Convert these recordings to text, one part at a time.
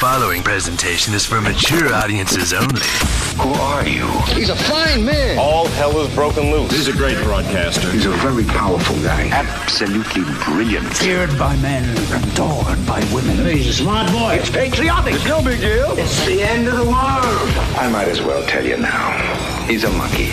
following presentation is for mature audiences only. Who are you? He's a fine man. All hell is broken loose. He's a great broadcaster. He's a very powerful guy. Absolutely brilliant. Feared by men, adored by women. He's a smart boy. It's patriotic. It's no big deal. It's the end of the world. I might as well tell you now. He's a monkey.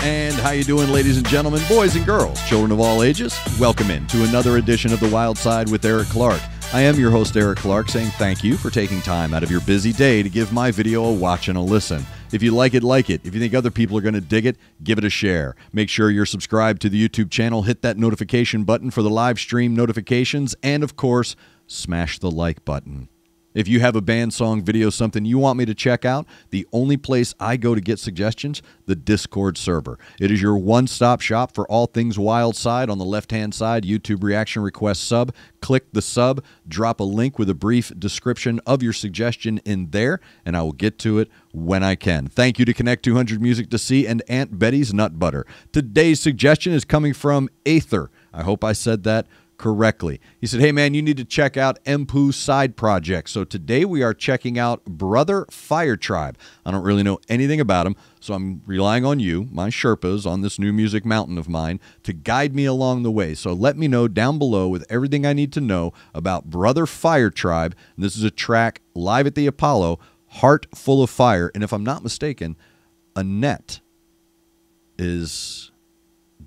And how you doing, ladies and gentlemen, boys and girls, children of all ages? Welcome in to another edition of The Wyldeside with Eric Clark. I am your host, Eric Clark, saying thank you for taking time out of your busy day to give my video a watch and a listen. If you like it, like it. If you think other people are going to dig it, give it a share. Make sure you're subscribed to the YouTube channel, hit that notification button for the live stream notifications, and of course, smash the like button. If you have a band song, video, something you want me to check out, the only place I go to get suggestions, the Discord server. It is your one stop shop for all things Wyldeside. On the left hand side, YouTube reaction request sub. Click the sub, drop a link with a brief description of your suggestion in there, and I will get to it when I can. Thank you to Connect 200 Music to See and Aunt Betty's Nut Butter. Today's suggestion is coming from Aether. I hope I said that correctly. He said, Hey man, you need to check out Emppu's side project. So today we are checking out Brother Firetribe. I don't really know anything about him, so I'm relying on you, my Sherpas, on this new music mountain of mine, to guide me along the way. So let me know down below with everything I need to know about Brother Firetribe. And this is a track live at the Apollo, Heart Full of Fire. And if I'm not mistaken, Anette is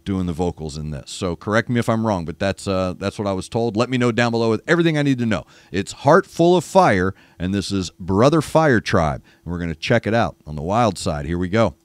doing the vocals in this. So correct me if I'm wrong, but that's uh, that's what I was told. Let me know down below with everything I need to know. It's Heart Full of Fire, and this is Brother Firetribe. And we're going to check it out on the Wyldeside. Here we go.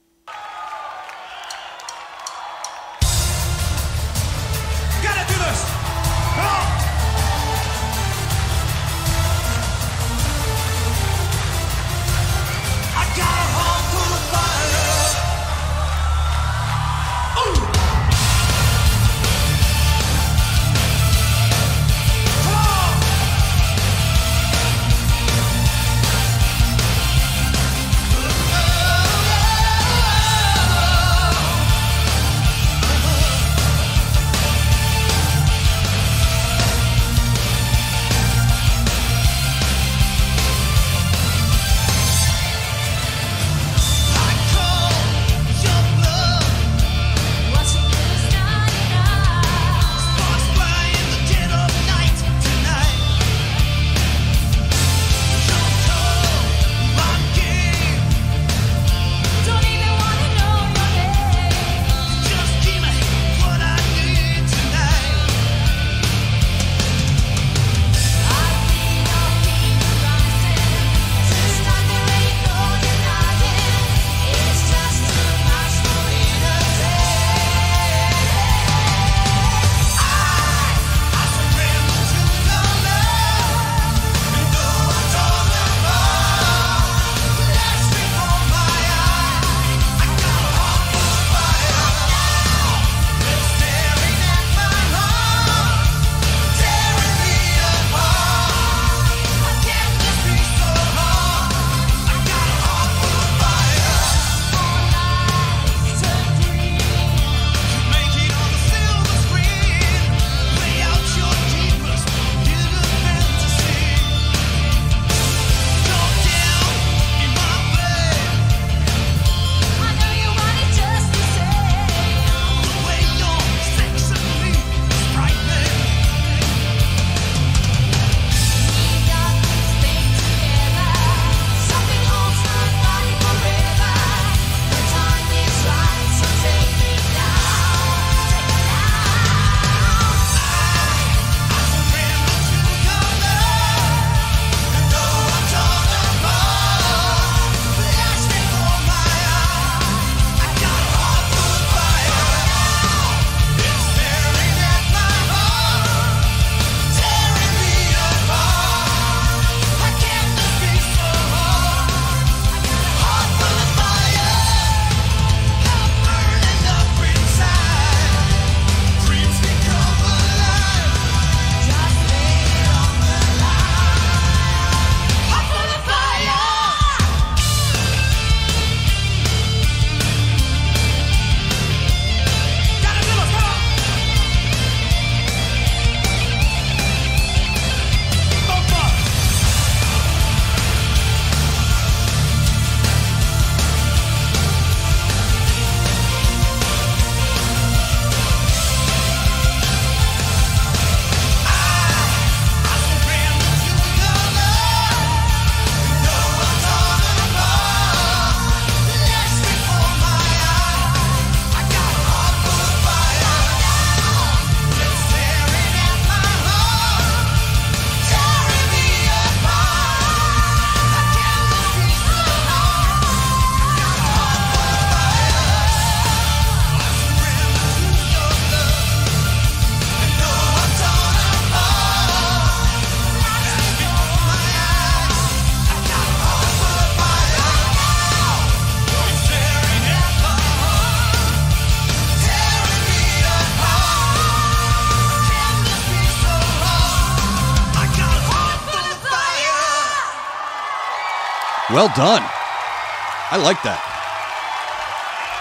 Well done. I like that.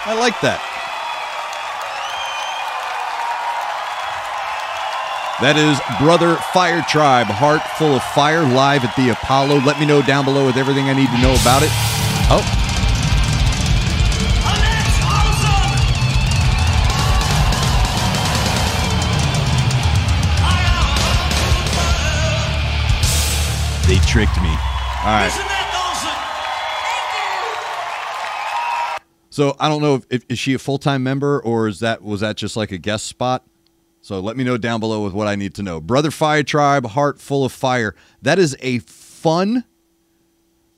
I like that. That is Brother Firetribe, Heart Full of Fire, live at the Apollo. Let me know down below with everything I need to know about it. Oh, they tricked me. All right. So I don't know if, if is she a full time member or is that was that just like a guest spot? So let me know down below with what I need to know. Brother Firetribe, Heart Full of Fire. That is a fun,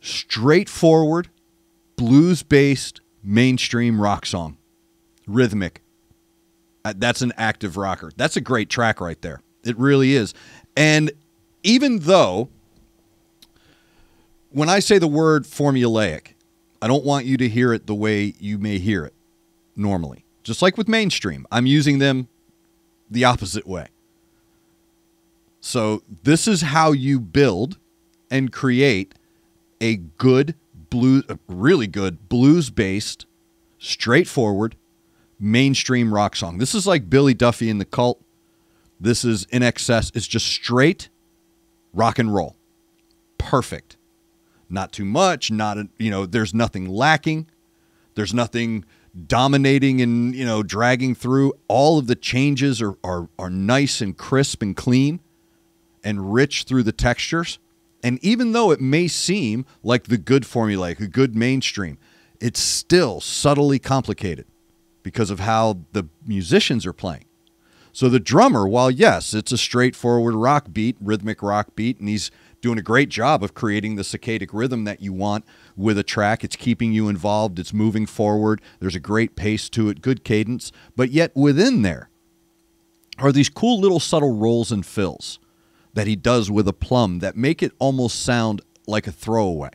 straightforward, blues based mainstream rock song. Rhythmic. Uh, That's an active rocker. That's a great track right there. It really is. And even though when I say the word formulaic, I don't want you to hear it the way you may hear it normally. Just like with mainstream, I'm using them the opposite way. So, this is how you build and create a good blues, really good blues based, straightforward, mainstream rock song. This is like Billy Duffy and the Cult. This is INXS. It's just straight rock and roll. Perfect not too much not you know there's nothing lacking. There's nothing dominating and you know dragging through. All of the changes are are, are nice and crisp and clean and rich through the textures. And even though it may seem like the good formulaic a good mainstream it's still subtly complicated because of how the musicians are playing. So the drummer, while yes, it's a straightforward rock beat, rhythmic rock beat, and he's doing a great job of creating the saccadic rhythm that you want with a track. It's keeping you involved, it's moving forward. There's a great pace to it, good cadence, but yet within there are these cool little subtle rolls and fills that he does with a plum that make it almost sound like a throwaway.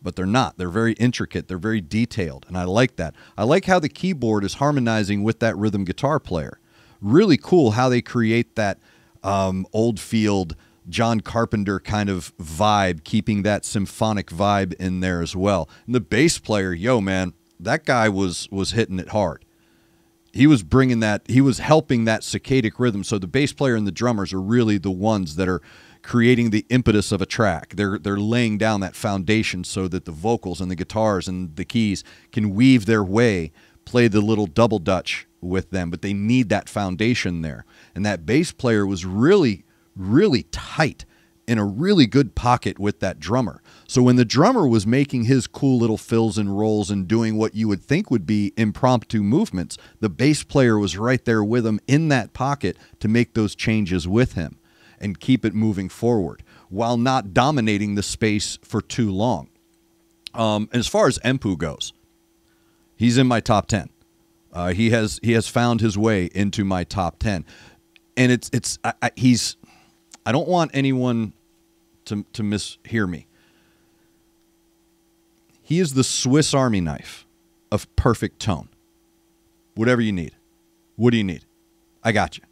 But they're not. They're very intricate. They're very detailed. And I like that. I like how the keyboard is harmonizing with that rhythm guitar player really cool how they create that um, old field John Carpenter kind of vibe, keeping that symphonic vibe in there as well. And the bass player, yo man, that guy was was hitting it hard. He was bringing that. He was helping that saccadic rhythm. So the bass player and the drummers are really the ones that are creating the impetus of a track. They're they're laying down that foundation so that the vocals and the guitars and the keys can weave their way, play the little double dutch with them, but they need that foundation there. And that bass player was really, really tight in a really good pocket with that drummer. So when the drummer was making his cool little fills and rolls and doing what you would think would be impromptu movements, the bass player was right there with him in that pocket to make those changes with him and keep it moving forward while not dominating the space for too long. Um, as far as Emppu goes, he's in my top 10. Uh, he has he has found his way into my top ten, and it's it's I, I, he's I don't want anyone to to mishear me. He is the Swiss Army knife of perfect tone. Whatever you need, what do you need? I got you.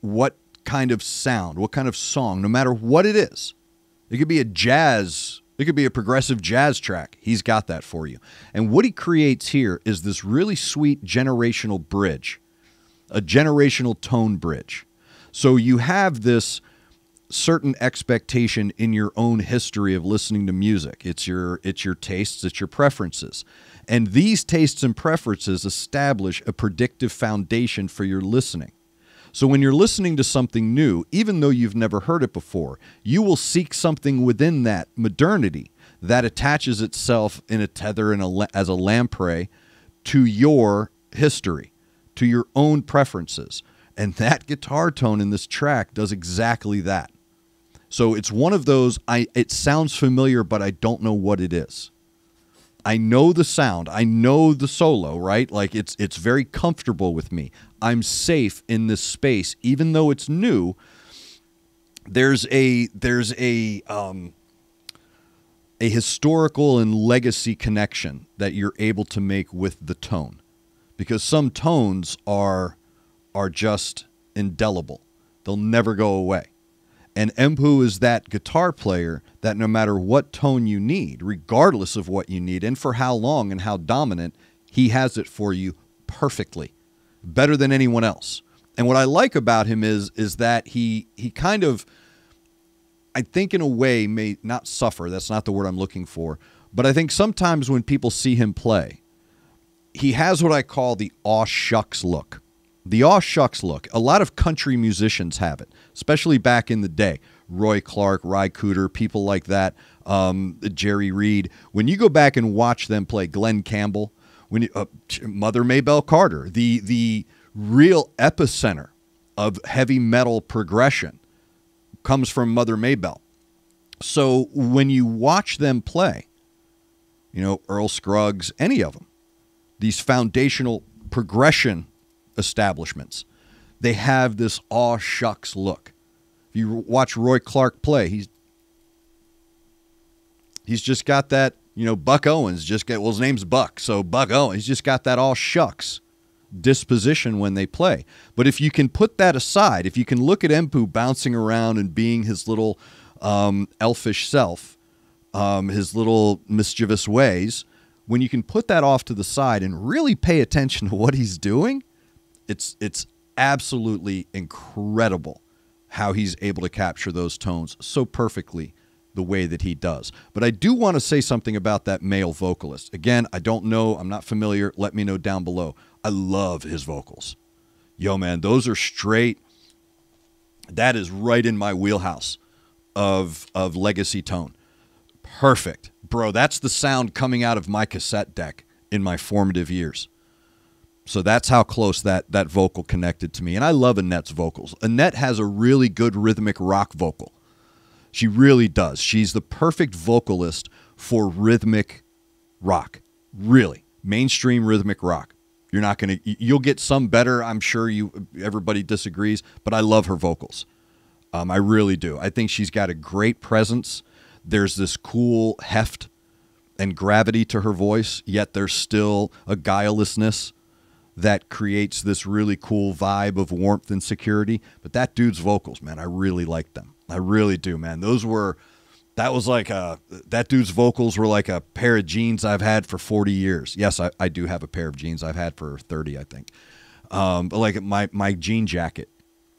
What kind of sound? What kind of song? No matter what it is, it could be a jazz it could be a progressive jazz track. He's got that for you. And what he creates here is this really sweet generational bridge, a generational tone bridge. So you have this certain expectation in your own history of listening to music. It's your it's your tastes, it's your preferences. And these tastes and preferences establish a predictive foundation for your listening. So when you're listening to something new, even though you've never heard it before, you will seek something within that modernity that attaches itself in a tether and a, as a lamprey to your history, to your own preferences. And that guitar tone in this track does exactly that. So it's one of those I it sounds familiar but I don't know what it is. I know the sound. I know the solo, right? Like it's it's very comfortable with me. I'm safe in this space even though it's new. There's a there's a um a historical and legacy connection that you're able to make with the tone. Because some tones are are just indelible. They'll never go away. And Emppu is that guitar player that no matter what tone you need, regardless of what you need and for how long and how dominant, he has it for you perfectly, better than anyone else. And what I like about him is is that he he kind of I think in a way may not suffer, that's not the word I'm looking for, but I think sometimes when people see him play, he has what I call the aw shucks look. The aw shucks look. A lot of country musicians have it, especially back in the day. Roy Clark, Ry Cooder, people like that, um, Jerry Reed. When you go back and watch them play, Glen Campbell, when you, uh, Mother Maybelle Carter, the the real epicenter of heavy metal progression comes from Mother Maybelle. So when you watch them play, you know Earl Scruggs, any of them, these foundational progression establishments, they have this aw shucks look. If you watch Roy Clark play, he's he's just got that, you know, Buck Owens just got well his name's Buck, so Buck Owens, he's just got that all shucks disposition when they play. But if you can put that aside, if you can look at Emppu bouncing around and being his little um, elfish self, um, his little mischievous ways, when you can put that off to the side and really pay attention to what he's doing, it's it's absolutely incredible how he's able to capture those tones so perfectly the way that he does. But I do want to say something about that male vocalist. Again, I don't know, I'm not familiar. Let me know down below. I love his vocals. Yo, man, those are straight. That is right in my wheelhouse of of legacy tone. Perfect. Bro, that's the sound coming out of my cassette deck in my formative years. So that's how close that that vocal connected to me. And I love Anette's vocals. Anette has a really good rhythmic rock vocal. She really does. She's the perfect vocalist for rhythmic rock. Really. Mainstream rhythmic rock. You're not going to you'll get some better, I'm sure you everybody disagrees, but I love her vocals. Um, I really do. I think she's got a great presence. There's this cool heft and gravity to her voice, yet there's still a guilelessness that creates this really cool vibe of warmth and security. But that dude's vocals, man, I really like them. I really do, man. Those were that was like a that dude's vocals were like a pair of jeans I've had for 40 years. Yes, I, I do have a pair of jeans I've had for 30, I think. Um, but like my my jean jacket,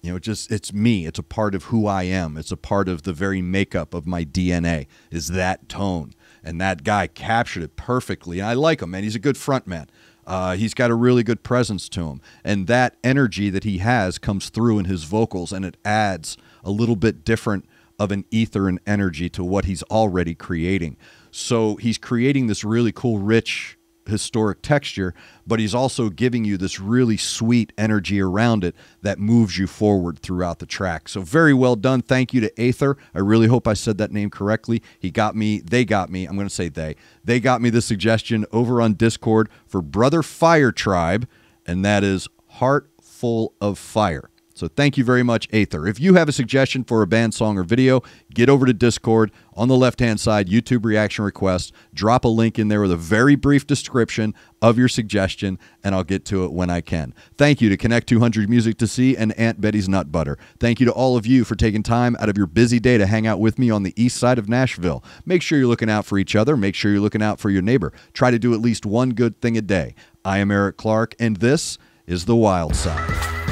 you know, just it's me. It's a part of who I am. It's a part of the very makeup of my DNA. Is that tone? And that guy captured it perfectly. And I like him, man. He's a good front man. Uh, he's got a really good presence to him, and that energy that he has comes through in his vocals, and it adds a little bit different of an ether and energy to what he's already creating. So he's creating this really cool, rich, historic texture, but he's also giving you this really sweet energy around it that moves you forward throughout the track. So very well done. Thank you to Aether. I really hope I said that name correctly. He got me, they got me. I'm going to say they. They got me the suggestion over on Discord for Brother Firetribe, and that is Heart Full of Fire. So thank you very much, Aether. If you have a suggestion for a band song or video, get over to Discord on the left hand side, YouTube reaction request. Drop a link in there with a very brief description of your suggestion, and I'll get to it when I can. Thank you to Connect 200 Music to See and Aunt Betty's Nut Butter. Thank you to all of you for taking time out of your busy day to hang out with me on the east side of Nashville. Make sure you're looking out for each other. Make sure you're looking out for your neighbor. Try to do at least one good thing a day. I am Eric Clark, and this is The Wyldeside.